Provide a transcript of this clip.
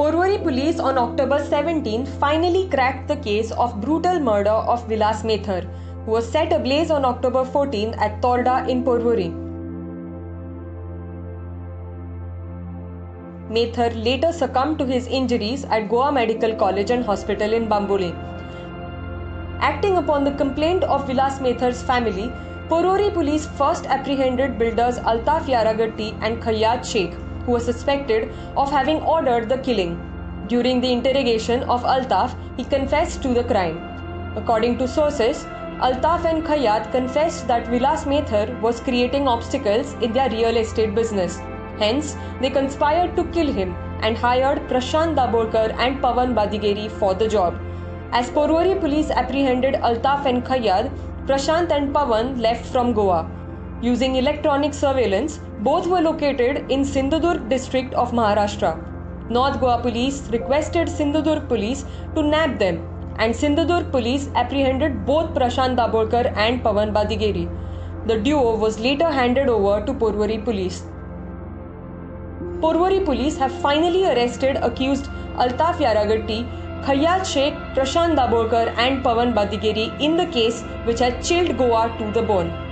Porvorim police on October 17 finally cracked the case of brutal murder of Vilas Methar, who was set ablaze on October 14 at Torda in Porvorim. Methar later succumbed to his injuries at Goa Medical College and Hospital in Bambole. Acting upon the complaint of Vilas Methar's family, Porvorim police first apprehended builders Altaf Yaragatti and Khayyad Sheikh, who was suspected of having ordered the killing. During the interrogation of Altaf, he confessed to the crime. According to sources, Altaf and Khayyad confessed that Vilas Methar was creating obstacles in their real estate business. Hence, they conspired to kill him and hired Prashant Dabholkar and Pavan Badigeri for the job. As Porvorim police apprehended Altaf and Khayyad, Prashant and Pavan left from Goa. Using electronic surveillance, both were located in Sindhudurg district of Maharashtra. North Goa police requested Sindhudurg police to nab them and Sindhudurg police apprehended both Prashant Dabholkar and Pavan Badigeri. The duo was later handed over to Porvorim police. Porvorim police have finally arrested accused Altaf Yaragatti, Khayyad Sheikh, Prashant Dabholkar and Pavan Badigeri in the case which had chilled Goa to the bone.